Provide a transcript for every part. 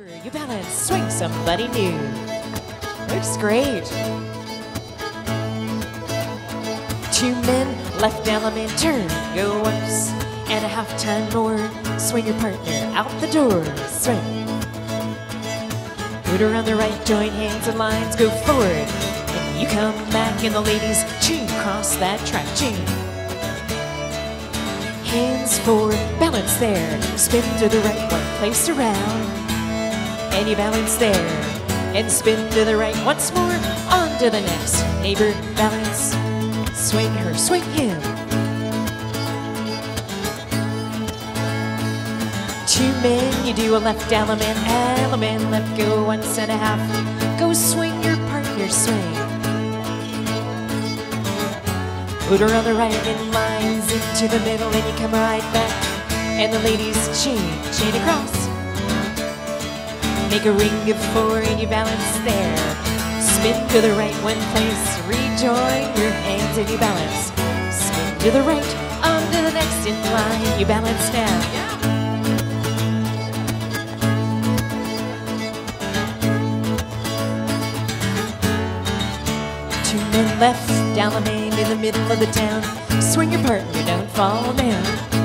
You balance, swing somebody new. Looks great. Two men, left allemande, turn, go once, and a half time more. Swing your partner out the door, swing. Put her on the right, join hands and lines, go forward. And you come back, and the ladies tune cross that track, tune. Hands forward, balance there, spin to the right, one place around and you balance there? And spin to the right once more on to the next. Neighbor balance. Swing her swing him. Two men you do a left allemande allemande left go once and a half. Go swing your partner swing. Put her on the right in lines into the middle and you come right back. And the ladies chain chain across Make a ring of four and you balance there. Spin to the right one place, rejoin your hands and you balance. Spin to the right, on to the next in line, you balance now. Two men left, down the main in the middle of the town. Swing your partner, don't fall down.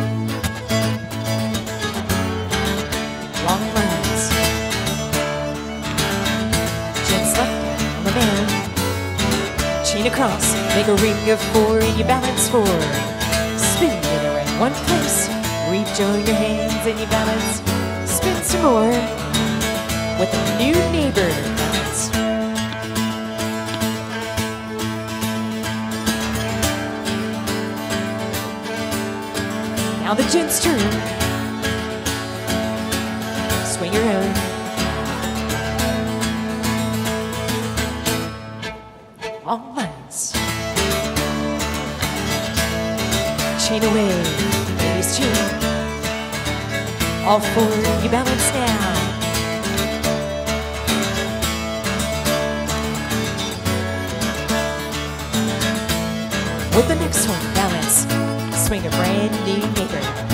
Chain across, make a ring of four, and you balance four. Spin the right, one place. Rejoin your hands and you balance. Spin some more with a new neighbor balance. Now the gents turn. Swing your own. Lines. Chain away, ladies chain. All four, you balance now. With the next one, balance. Swing a brand new neighbor.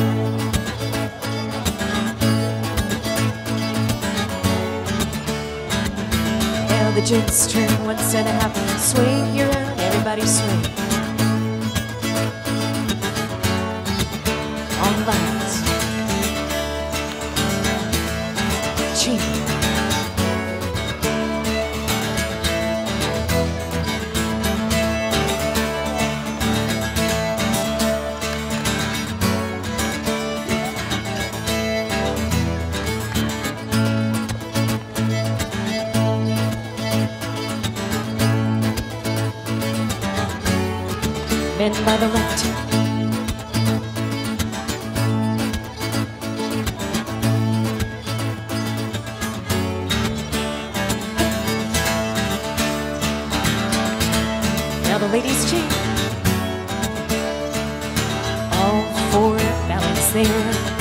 The gents turn once and a half. Swing your own, everybody swing. Men by the left. Now the ladies chain. All four balance there.